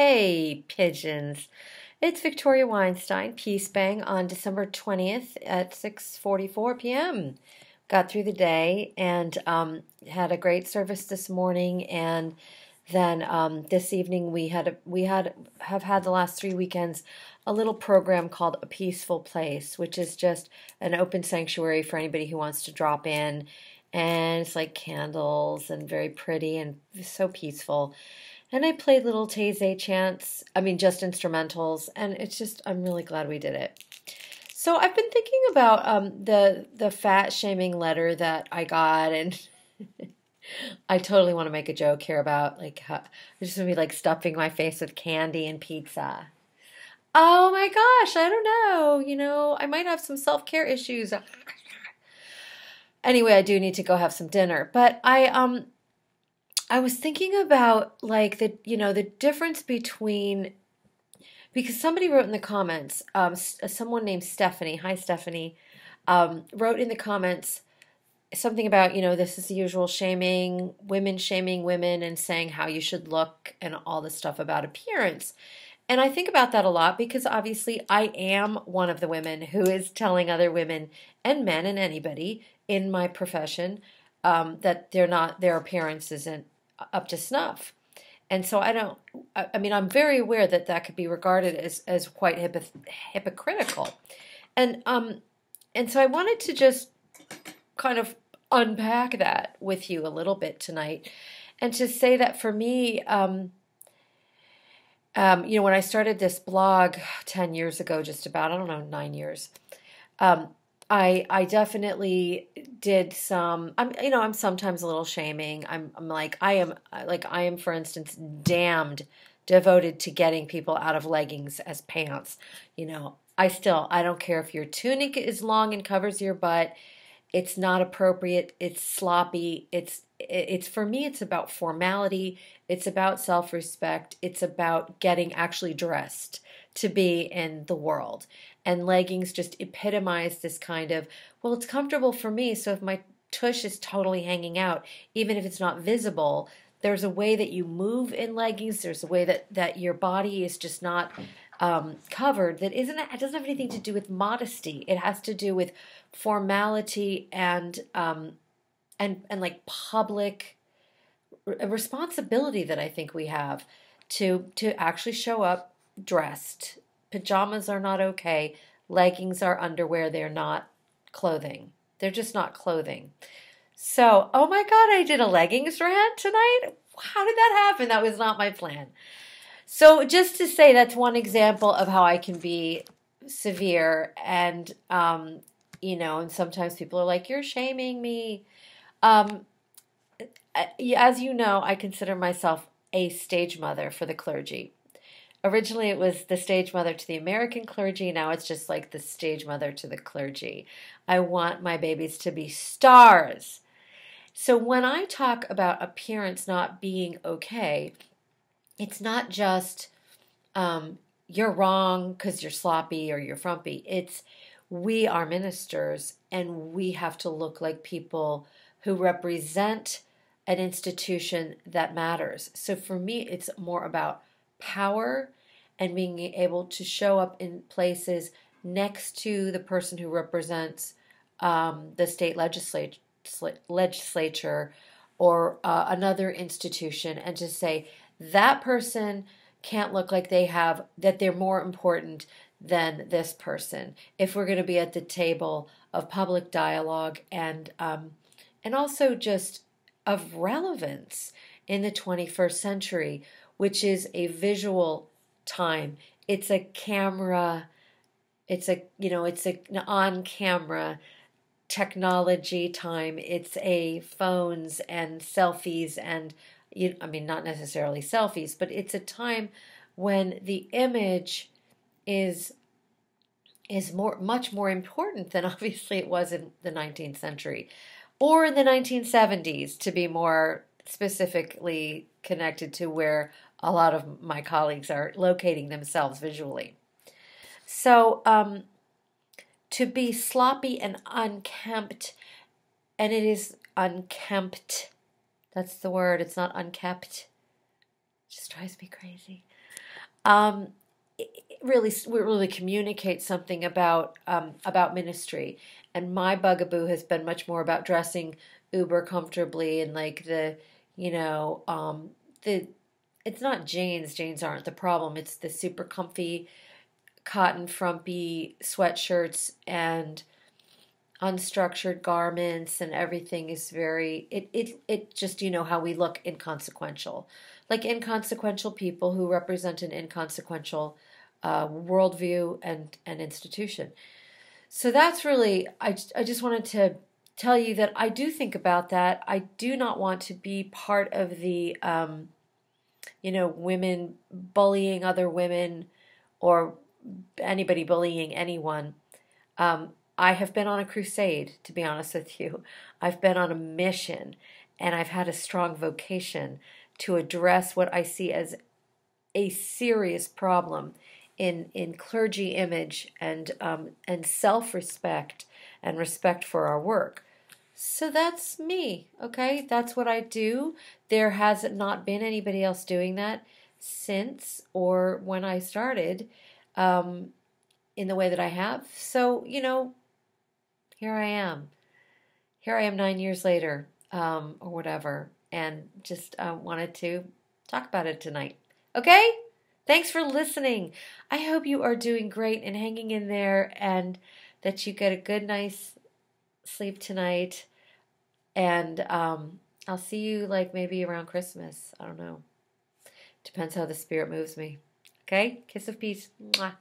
Hey, pigeons. It's Victoria Weinstein, PeaceBang on December 20th at 6:44 p.m. Got through the day and um, had a great service this morning and then um, this evening we had a, we had have had the last three weekends a little program called a peaceful place which is just an open sanctuary for anybody who wants to drop in and it's like candles and very pretty and so peaceful and i played little taizé chants i mean just instrumentals and it's just i'm really glad we did it so i've been thinking about um, the the fat shaming letter that i got and I totally want to make a joke here about like I'm just gonna be like stuffing my face with candy and pizza. Oh my gosh, I don't know. You know, I might have some self care issues. Anyway, I do need to go have some dinner. But I um I was thinking about like the you know the difference between because somebody wrote in the comments, um, someone named Stephanie, hi Stephanie, um, wrote in the comments something about you know this is the usual shaming women shaming women and saying how you should look and all this stuff about appearance. And i think about that a lot because obviously i am one of the women who is telling other women and men and anybody in my profession um, that they're not their appearance isn't up to snuff. And so i don't i mean i'm very aware that that could be regarded as as quite hypocritical. And um and so i wanted to just kind of unpack that with you a little bit tonight and to say that for me, um, um, you know, when I started this blog 10 years ago, just about, I don't know, nine years, um, I, I definitely did some, I'm, you know, I'm sometimes a little shaming. I'm, I'm like, I am, like, I am, for instance, damned devoted to getting people out of leggings as pants. You know, I still, I don't care if your tunic is long and covers your butt. It's not appropriate. It's sloppy. It's it's for me it's about formality. It's about self-respect. It's about getting actually dressed to be in the world. And leggings just epitomize this kind of well it's comfortable for me so if my tush is totally hanging out even if it's not visible there's a way that you move in leggings there's a way that that your body is just not um, covered that isn't it doesn't have anything to do with modesty. It has to do with formality and um, and and like public responsibility that I think we have to to actually show up dressed. Pajamas are not okay. Leggings are underwear. They're not clothing. They're just not clothing. So, oh my God, I did a leggings rant tonight. How did that happen? That was not my plan. So, just to say, that's one example of how I can be severe and um, you know, and sometimes people are like, "You're shaming me." Um, as you know, I consider myself a stage mother for the clergy. Originally, it was the stage mother to the American clergy. Now it's just like the stage mother to the clergy. I want my babies to be stars. So when I talk about appearance not being okay, it's not just um, you're wrong because you're sloppy or you're frumpy. It's we are ministers and we have to look like people who represent an institution that matters. So for me, it's more about power and being able to show up in places next to the person who represents um, the state legislature, legislature or uh, another institution and to say that person can't look like they have that they're more important than this person. If we're going to be at the table of public dialogue and um, and also just of relevance in the 21st century, which is a visual time. It's a camera. It's a you know it's a, an on camera technology time. It's a phones and selfies and you, I mean not necessarily selfies, but it's a time when the image is is more much more important than obviously it was in the 19th century or in the 1970s to be more specifically connected to where a lot of my colleagues are locating themselves visually. So, um, to be sloppy and unkempt, and it is unkempt. That's the word. It's not unkept. It just drives me crazy. um, really we really communicate something about um, about ministry. And my bugaboo has been much more about dressing uber comfortably and like the you know um, the it's not jeans. Jeans aren't the problem. It's the super comfy cotton frumpy sweatshirts and unstructured garments and everything is very it it it just you know how we look inconsequential like inconsequential people who represent an inconsequential uh, worldview and and institution so that's really I, I just wanted to tell you that i do think about that i do not want to be part of the um, you know women bullying other women or anybody bullying anyone um, I have been on a crusade, to be honest with you. I've been on a mission and I've had a strong vocation to address what I see as a serious problem in, in clergy image and, um, and self respect and respect for our work. So that's me, okay? That's what I do. There has not been anybody else doing that since or when I started um, in the way that I have. So, you know, here I am. Here I am nine years later, um, or whatever, and just uh, wanted to talk about it tonight. Okay? Thanks for listening. I hope you are doing great and hanging in there and that you get a good, nice sleep tonight. And um, I'll see you like maybe around Christmas. I don't know. Depends how the spirit moves me. Okay? Kiss of peace. Mwah.